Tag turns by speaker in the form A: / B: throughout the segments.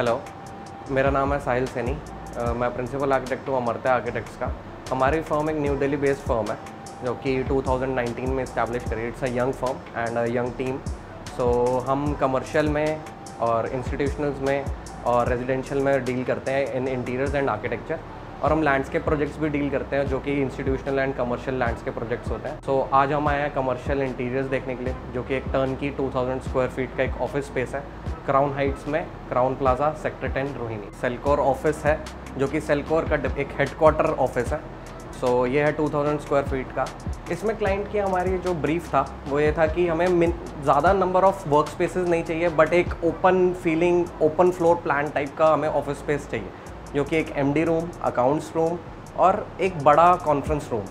A: Hello मेरा नाम है साहिल सैनी। मैं प्रिंसिपल आर्किटेक्ट हूँ अमरता आर्किटेक्ट्स का। हमारी फर्म एक न्यू दिल्ली बेस्ड फर्म है जो कि 2019 में इस्टेब्लिश करी। It's a young firm and a young team so हम कमर्शियल में और इंस्टीट्यूशनल्स में और रेजिडेंशियल में डील करते हैं इन इंटीरियर्स एंड आर्किटेक्चर और हम लैंडस्केप प्रोजेक्ट्स भी डील करते हैं जो कि institutional and commercial landscape projects होते हैं। सो so, आज हम आए हैं कमर्शियल इंटीरियर्स देखने के लिए जो कि एक टर्न की 2000 स्क्वायर फीट का एक ऑफ़िस स्पेस है। क्राउन हाइट्स में Crown Plaza sector ten Rohini सेलकोर office है जो कि सेलकोर का एक हेडक्वार्टर ऑफ़िस है। सो so, ये है 2000 स्क्वायर फीट का। इसमें क्लाइंट की हमारी जो ब्रीफ था वो ये था कि हमें ज़्यादा नंबर ऑफ़ वर्क स्पेसेस नहीं चाहिए बट एक open feeling open floor plan type का हमें ऑफ़िस स्पेस चाहिए जो कि एक एमडी रूम अकाउंट्स रूम और एक बड़ा कॉन्फ्रेंस रूम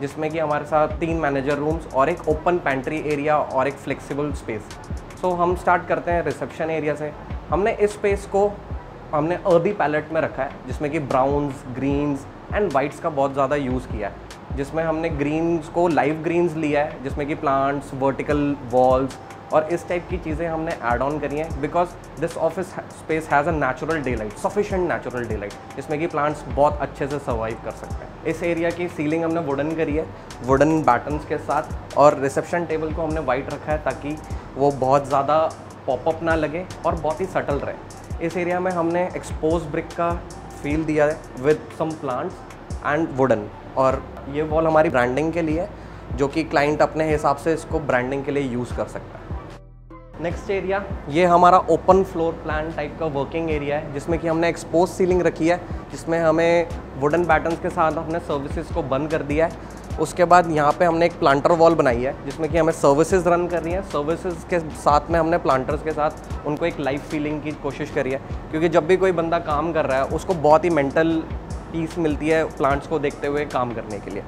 A: जिसमें कि हमारे साथ तीन मैनेजर रूम्स और एक ओपन पेंट्री एरिया और एक फ्लेक्सिबल स्पेस सो हम स्टार्ट करते हैं रिसेप्शन एरिया से। हमने इस स्पेस को, हमने अर्दी पैलेट में रखा है, जिसमें कि ब्राउन्स ग्रीन्स एंड वाइट्स का बहुत ज़्यादा यूज़ किया है। जिसमें हमने ग्रीन्स को लाइव ग्रीन्स लिया है, जिसमें कि प्लांट्स वर्टिकल वॉल्स और इस टाइप की चीज़ें हमने ऐड ऑन करी हैं because this office space has a natural day light sufficient natural day light जिसमें कि प्लांट्स बहुत अच्छे से सर्वाइव कर सकते हैं। इस एरिया की सीलिंग हमने वुडन करी है वुडन बैटन्स के साथ, और रिसेप्शन टेबल को हमने वाइट रखा है ताकि वो बहुत ज़्यादा पॉपअप ना लगे और बहुत ही सटल रहे। इस एरिया में हमने एक्सपोज ब्रिक का फील दिया है with some plants and wooden और ये वॉल हमारी ब्रांडिंग के लिए जो कि क्लाइंट अपने हिसाब से इसको ब्रांडिंग के लिए यूज़ कर सकता है। नेक्स्ट एरिया ये हमारा ओपन फ्लोर प्लान टाइप का वर्किंग एरिया है, जिसमें कि हमने एक्सपोज सीलिंग रखी है, जिसमें हमें वुडन पैटर्न्स के साथ हमने सर्विसेज़ को बंद कर दिया है। उसके बाद यहाँ पे हमने एक प्लांटर वॉल बनाई है, जिसमें कि हमें सर्विसेज़ रन कर रही हैं। सर्विसेज़ के साथ में हमने प्लांटर्स के साथ उनको एक लाइफ फीलिंग की कोशिश करी है, क्योंकि जब भी कोई बंदा काम कर रहा है, उसको बहुत ही मेंटल पीस मिलती है प्लांट्स को देखते हुए काम करने के लिए।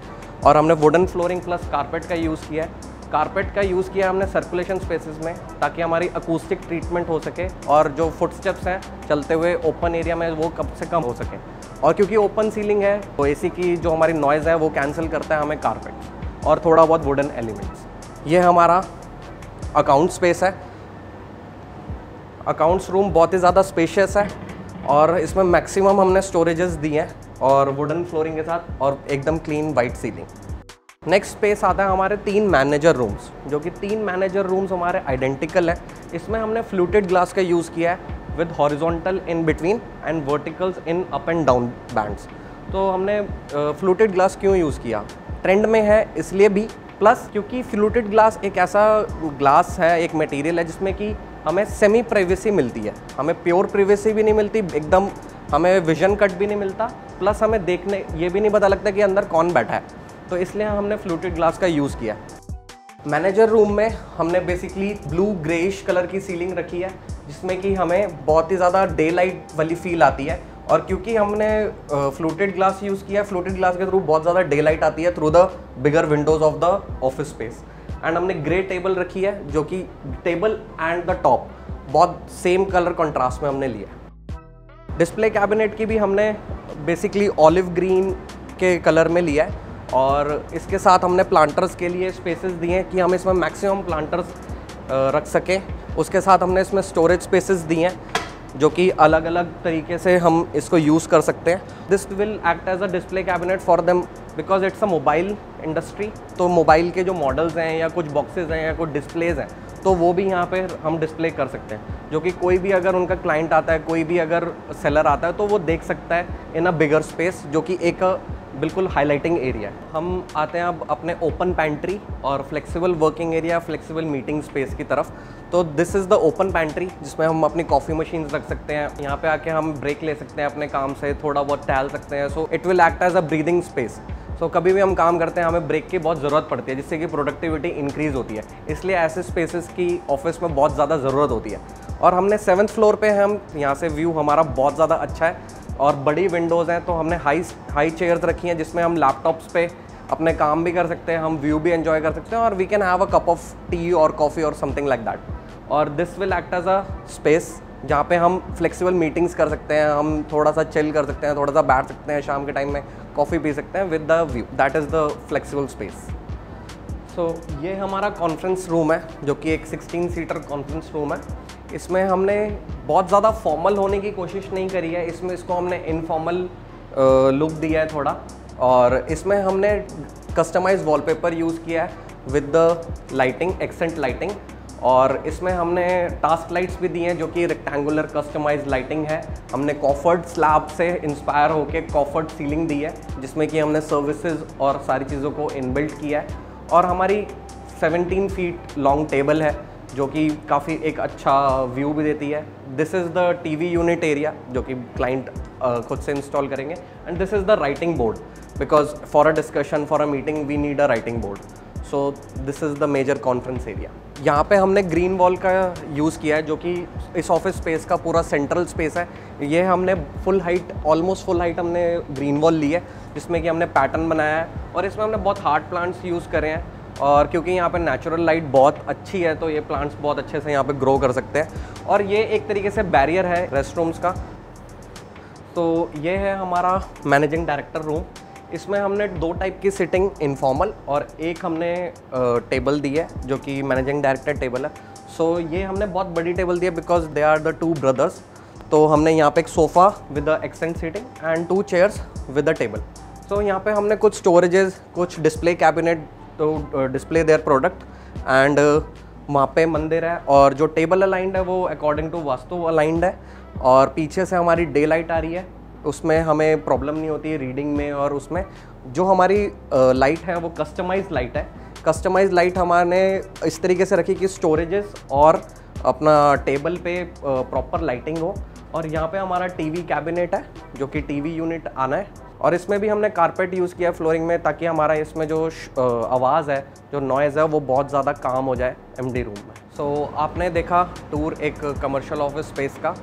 A: और हमने वुडन फ्लोरिंग प्लस कारपेट का यूज़ किया है। कारपेट का यूज़ किया हमने सर्कुलेशन स्पेसेस में, ताकि हमारी अकूस्टिक ट्रीटमेंट हो सके और जो फुटस्टेप्स हैं चलते हुए ओपन एरिया में वो कम से कम हो सके। और क्योंकि ओपन सीलिंग है तो एसी की जो हमारी नॉइज़ है वो कैंसिल करता है हमें कारपेट और थोड़ा बहुत वुडन एलिमेंट्स ये हमारा अकाउंट स्पेस है। अकाउंट्स रूम बहुत ही ज़्यादा स्पेशियस है और इसमें मैक्सिमम हमने स्टोरेजेस दी हैं और वुडन फ्लोरिंग के साथ और एकदम clean white ceiling next space आता है हमारे तीन मैनेजर रूम्स जो कि तीन मैनेजर रूम्स हमारे आइडेंटिकल हैं। इसमें हमने फ्लूटेड ग्लास का यूज़ किया है with horizontal in between and verticals in up and down bands तो हमने फ्लूटेड ग्लास क्यों यूज़ किया? ट्रेंड में है, इसलिए भी। प्लस क्योंकि फ्लूटेड ग्लास एक ऐसा ग्लास है, एक मटेरियल है, जिसमें कि हमें सेमी प्राइवेसी मिलती है। हमें प्योर प्राइवेसी भी नहीं मिलती, एकदम हमें विजन कट भी नहीं मिलता। प्लस हमें देखने, ये भी नहीं पता लगता कि अंदर कौन बैठा है। तो इसलिए हमने फ्लूटेड ग्लास का यूज़ किया। मैनेजर रूम में हमने बेसिकली ब्लू ग्रेइश कलर की सीलिंग रखी है, जिसमें कि हमें बहुत ही ज़्यादा डे लाइट वाली फील आती है। और क्योंकि हमने फ्लूटेड ग्लास यूज़ किया है फ्लूटेड ग्लास के थ्रू बहुत ज़्यादा डे लाइट आती है through the bigger windows of the office space and हमने ग्रे टेबल रखी है, जो कि टेबल एंड द टॉप बहुत सेम कलर कंट्रास्ट में हमने लिया। डिस्प्ले कैबिनेट की भी हमने बेसिकली ऑलिव ग्रीन के कलर में लिया है। और इसके साथ हमने प्लांटर्स के लिए स्पेसेस दिए हैं कि हम इसमें मैक्सिमम प्लांटर्स रख सकें। उसके साथ हमने इसमें स्टोरेज स्पेसेस दिए हैं, जो कि अलग अलग तरीके से हम इसको यूज़ कर सकते हैं। This will act as a display cabinet for them because it's a mobile industry तो मोबाइल के जो मॉडल्स हैं या कुछ बॉक्सेज हैं या कुछ डिस्प्लेज हैं तो वो भी यहाँ पे हम डिस्प्ले कर सकते हैं। जो कि कोई भी अगर उनका क्लाइंट आता है, कोई भी अगर सेलर आता है तो वो देख सकता है इन अ बिगर स्पेस जो कि एक बिल्कुल हाईलाइटिंग एरिया है हम आते हैं अब अपने ओपन पैंट्री और flexible working area flexible meeting space की तरफ़। तो this is the open pantry जिसमें हम अपनी कॉफ़ी मशीन रख सकते हैं। यहाँ पे आके हम ब्रेक ले सकते हैं अपने काम से, थोड़ा बहुत टहल सकते हैं। So it will act as a breathing space so कभी भी हम काम करते हैं, हमें ब्रेक की बहुत ज़रूरत पड़ती है, जिससे कि प्रोडक्टिविटी इंक्रीज़ होती है। इसलिए ऐसे स्पेसेस की ऑफ़िस में बहुत ज़्यादा ज़रूरत होती है। और हमने सेवन्थ फ्लोर पे हम, यहाँ से व्यू हमारा बहुत ज़्यादा अच्छा है। और बड़ी विंडोज़ हैं तो हमने हाई हाई चेयर्स रखी हैं, जिसमें हम लैपटॉप्स पे अपने काम भी कर सकते हैं, हम व्यू भी एंजॉय कर सकते हैं, और we can have a cup of tea और कॉफ़ी और समथिंग लाइक दैट और this will act as a space जहाँ पे हम फ्लेक्सिबल मीटिंग्स कर सकते हैं, हम थोड़ा सा चिल कर सकते हैं, थोड़ा सा बैठ सकते हैं, शाम के टाइम में कॉफ़ी पी सकते हैं with the view that is the flexible space so ये हमारा कॉन्फ्रेंस रूम है, जो कि एक 16 सीटर कॉन्फ्रेंस रूम है। इसमें हमने बहुत ज़्यादा फॉर्मल होने की कोशिश नहीं करी है। इसमें इसको हमने इनफॉर्मल लुक दिया है थोड़ा। और इसमें हमने कस्टमाइज वॉलपेपर यूज़ किया है with the lighting accent lighting और इसमें हमने टास्क लाइट्स भी दी हैं जो कि रेक्टेंगुलर कस्टमाइज लाइटिंग है। हमने कॉफर्ड स्लैब से इंस्पायर होकर कॉफर्ड सीलिंग दी है, जिसमें कि हमने सर्विसेज़ और सारी चीज़ों को इनबिल्ट किया है। और हमारी 17 फीट लॉन्ग टेबल है। जो कि काफ़ी एक अच्छा व्यू भी देती है. This is the TV unit area जो कि क्लाइंट खुद से इंस्टॉल करेंगे. And this is the writing board because for a discussion for a meeting we need a writing board so this is the major conference area यहाँ पे हमने green wall का use किया है जो कि इस ऑफ़िस स्पेस का पूरा सेंट्रल स्पेस है. ये हमने full height almost full height हमने ग्रीन वॉल ली है, जिसमें कि हमने पैटर्न बनाया है और इसमें हमने बहुत हार्ड प्लांट्स यूज़ करे हैं. और क्योंकि यहाँ पर नेचुरल लाइट बहुत अच्छी है तो ये प्लांट्स बहुत अच्छे से यहाँ पर ग्रो कर सकते हैं। और ये एक तरीके से बैरियर है रेस्ट रूम्स का। तो ये है हमारा मैनेजिंग डायरेक्टर रूम इसमें हमने दो टाइप की सिटिंग इनफॉर्मल और एक हमने टेबल दी है जो कि मैनेजिंग डायरेक्टर टेबल है। सो so, ये हमने बहुत बड़ी टेबल दी है because they are the two brothers तो हमने यहाँ पे एक sofa with the accent seating and two chairs with the table so यहाँ पे हमने कुछ स्टोरेजेस कुछ डिस्प्ले कैबिनेट तो डिस्प्ले देयर प्रोडक्ट एंड वहाँ पे मंदिर है और जो टेबल अलाइंड है वो अकॉर्डिंग टू वास्तु अलाइंड है और पीछे से हमारी डे लाइट आ रही है। उसमें हमें प्रॉब्लम नहीं होती है रीडिंग में और उसमें। जो हमारी लाइट है वो कस्टमाइज लाइट है। कस्टमाइज लाइट हमारे इस तरीके से रखी कि स्टोरेजेस और अपना टेबल पे प्रॉपर लाइटिंग हो। और यहाँ पे हमारा टीवी कैबिनेट है, जो कि टीवी यूनिट आना है। और इसमें भी हमने कारपेट यूज़ किया फ्लोरिंग में ताकि हमारा इसमें जो आवाज़ है जो नॉइज़ है वो बहुत ज़्यादा काम हो जाए एमडी रूम में। सो so, आपने देखा टूर एक कमर्शियल ऑफ़िस स्पेस का।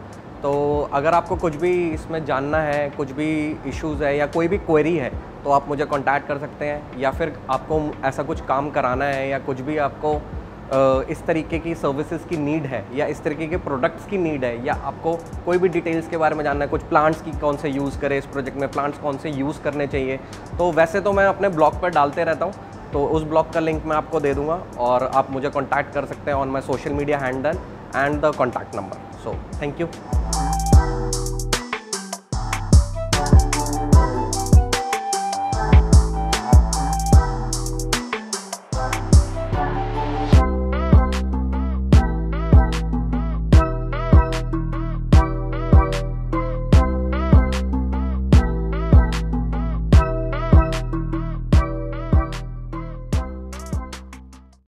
A: तो अगर आपको कुछ भी इसमें जानना है कुछ भी इश्यूज़ है या कोई भी क्वेरी है तो आप मुझे कांटेक्ट कर सकते हैं या फिर आपको ऐसा कुछ काम कराना है या कुछ भी आपको इस तरीके की सर्विसेज़ की नीड है, या इस तरीके के प्रोडक्ट्स की नीड है, या आपको कोई भी डिटेल्स के बारे में जानना है, कुछ प्लांट्स की कौन से यूज़ करें इस प्रोजेक्ट में प्लांट्स कौन से यूज़ करने चाहिए तो वैसे तो मैं अपने ब्लॉग पर डालते रहता हूँ तो उस ब्लॉग का लिंक मैं आपको दे दूँगा, और आप मुझे कॉन्टैक्ट कर सकते हैं on my social media handle and the contact number so thank you